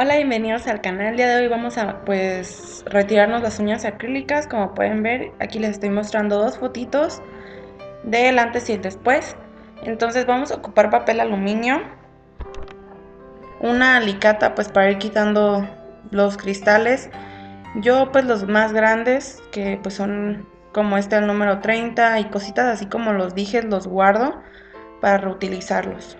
Hola, bienvenidos al canal. El día de hoy vamos a pues retirarnos las uñas acrílicas. Como pueden ver, aquí les estoy mostrando dos fotitos del antes y el después. Entonces vamos a ocupar papel aluminio, una alicata pues para ir quitando los cristales. Yo pues los más grandes, que pues son como este el número 30 y cositas así como los dije, los guardo para reutilizarlos.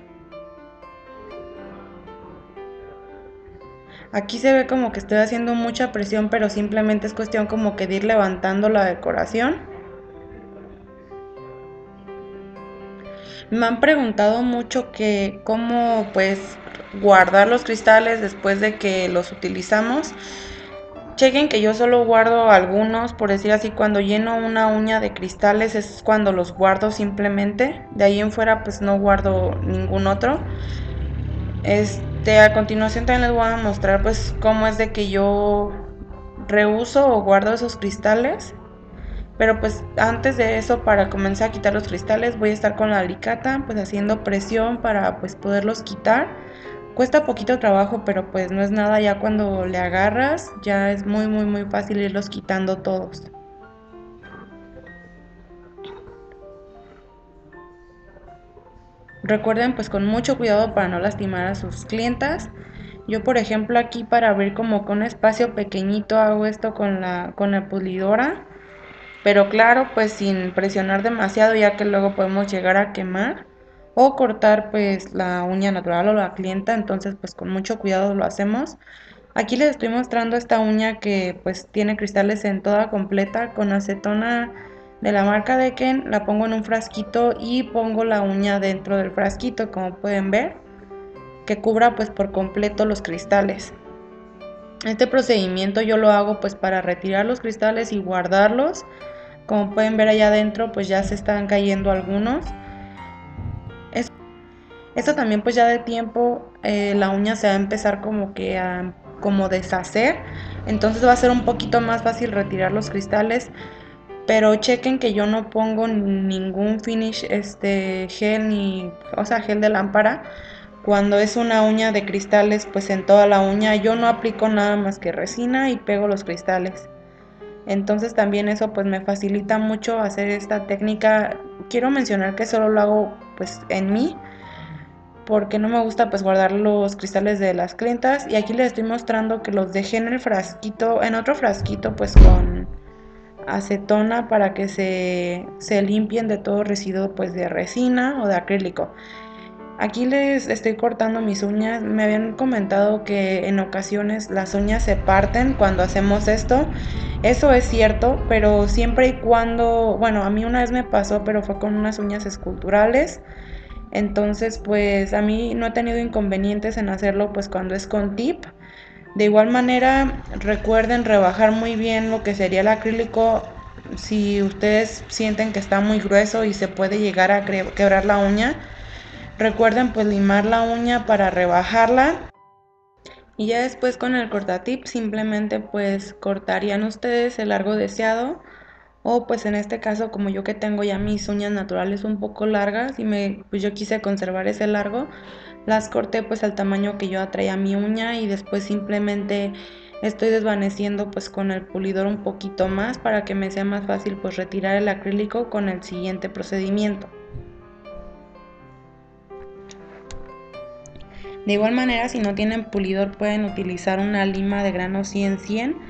Aquí se ve como que estoy haciendo mucha presión, pero simplemente es cuestión como que de ir levantando la decoración. Me han preguntado mucho que cómo pues guardar los cristales después de que los utilizamos. Chequen que yo solo guardo algunos, por decir así, cuando lleno una uña de cristales es cuando los guardo simplemente. De ahí en fuera pues no guardo ningún otro. Este, a continuación también les voy a mostrar pues cómo es de que yo reuso o guardo esos cristales. Pero pues antes de eso, para comenzar a quitar los cristales, voy a estar con la alicata pues haciendo presión para pues poderlos quitar. Cuesta poquito trabajo, pero pues no es nada ya cuando le agarras, ya es muy muy muy fácil irlos quitando todos. Recuerden pues con mucho cuidado para no lastimar a sus clientas. Yo por ejemplo aquí para abrir como con un espacio pequeñito hago esto con la, con la pulidora. Pero claro pues sin presionar demasiado ya que luego podemos llegar a quemar. O cortar pues la uña natural o la clienta. Entonces pues con mucho cuidado lo hacemos. Aquí les estoy mostrando esta uña que pues tiene cristales en toda completa con acetona de la marca de Ken, la pongo en un frasquito y pongo la uña dentro del frasquito, como pueden ver, que cubra pues por completo los cristales. Este procedimiento yo lo hago pues para retirar los cristales y guardarlos. Como pueden ver allá adentro pues ya se están cayendo algunos. Esto también pues ya de tiempo eh, la uña se va a empezar como que a como deshacer. Entonces va a ser un poquito más fácil retirar los cristales pero chequen que yo no pongo ningún finish este gel ni o sea gel de lámpara. Cuando es una uña de cristales pues en toda la uña yo no aplico nada más que resina y pego los cristales. Entonces también eso pues me facilita mucho hacer esta técnica. Quiero mencionar que solo lo hago pues en mí porque no me gusta pues guardar los cristales de las clientas. Y aquí les estoy mostrando que los dejé en el frasquito en otro frasquito pues con acetona para que se, limpien de todo residuo pues de resina o de acrílico. Aquí les estoy cortando mis uñas. Me habían comentado que en ocasiones las uñas se parten cuando hacemos esto. Eso es cierto, pero siempre y cuando, bueno, a mí una vez me pasó, pero fue con unas uñas esculturales. Entonces, pues a mí no he tenido inconvenientes en hacerlo pues cuando es con tip. De igual manera, recuerden rebajar muy bien lo que sería el acrílico. Si ustedes sienten que está muy grueso y se puede llegar a quebrar la uña, recuerden pues limar la uña para rebajarla. Y ya después con el cortatip simplemente pues cortarían ustedes el largo deseado o pues en este caso como yo que tengo ya mis uñas naturales un poco largas y me pues yo quise conservar ese largo las corté pues al tamaño que yo atraía mi uña y después simplemente estoy desvaneciendo pues con el pulidor un poquito más para que me sea más fácil pues retirar el acrílico con el siguiente procedimiento. De igual manera si no tienen pulidor pueden utilizar una lima de grano 100-100.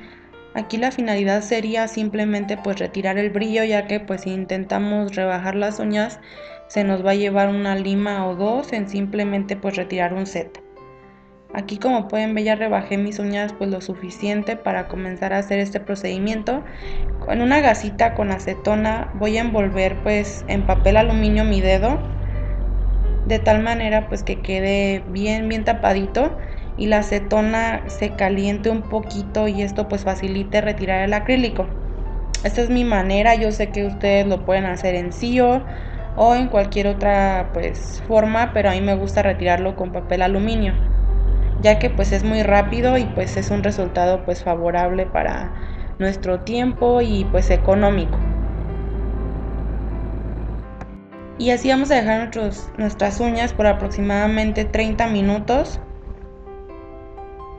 Aquí la finalidad sería simplemente pues retirar el brillo ya que pues si intentamos rebajar las uñas se nos va a llevar una lima o dos en simplemente pues retirar un set. Aquí como pueden ver ya rebajé mis uñas pues lo suficiente para comenzar a hacer este procedimiento. Con una gasita con acetona voy a envolver pues en papel aluminio mi dedo de tal manera pues que quede bien bien tapadito y la acetona se caliente un poquito y esto pues facilite retirar el acrílico. Esta es mi manera, yo sé que ustedes lo pueden hacer en CEO o en cualquier otra pues forma, pero a mí me gusta retirarlo con papel aluminio, ya que pues es muy rápido y pues es un resultado pues favorable para nuestro tiempo y pues económico. Y así vamos a dejar nuestras uñas por aproximadamente 30 minutos.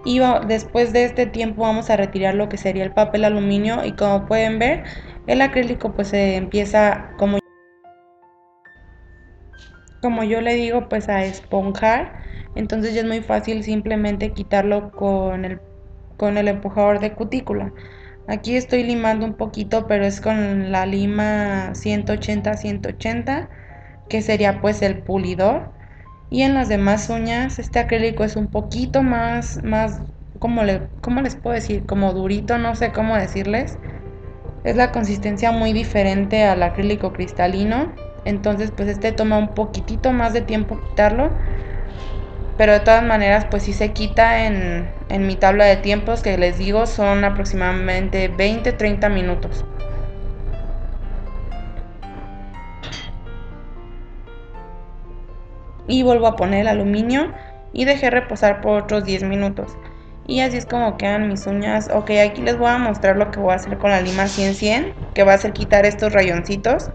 Y después de este tiempo vamos a retirar lo que sería el papel aluminio y como pueden ver el acrílico pues se empieza como como yo le digo pues a esponjar. Entonces ya es muy fácil simplemente quitarlo con el con el empujador de cutícula. Aquí estoy limando un poquito pero es con la lima 180 180 que sería pues el pulidor y en las demás uñas este acrílico es un poquito más, más, como le, ¿cómo les puedo decir? Como durito, no sé cómo decirles. Es la consistencia muy diferente al acrílico cristalino. Entonces pues este toma un poquitito más de tiempo quitarlo. Pero de todas maneras pues si se quita en, en mi tabla de tiempos que les digo son aproximadamente 20-30 minutos. Y vuelvo a poner el aluminio y dejé reposar por otros 10 minutos. Y así es como quedan mis uñas. Ok aquí les voy a mostrar lo que voy a hacer con la lima 100 100 que va a ser quitar estos rayoncitos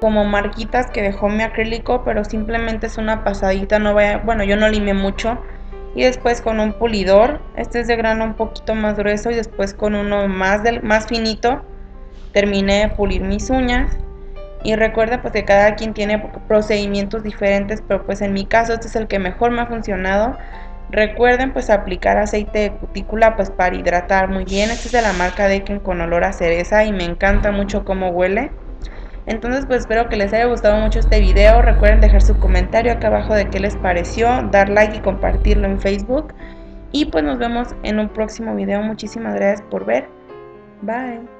como marquitas que dejó mi acrílico pero simplemente es una pasadita no vaya bueno yo no limé mucho. Y después con un pulidor este es de grano un poquito más grueso y después con uno más del más finito terminé de pulir mis uñas y recuerda pues que cada quien tiene procedimientos diferentes, pero pues en mi caso este es el que mejor me ha funcionado. Recuerden pues aplicar aceite de cutícula pues para hidratar muy bien. Este es de la marca Deken con olor a cereza y me encanta mucho cómo huele. Entonces pues espero que les haya gustado mucho este video. Recuerden dejar su comentario acá abajo de qué les pareció, dar like y compartirlo en Facebook. Y pues nos vemos en un próximo video. Muchísimas gracias por ver. Bye.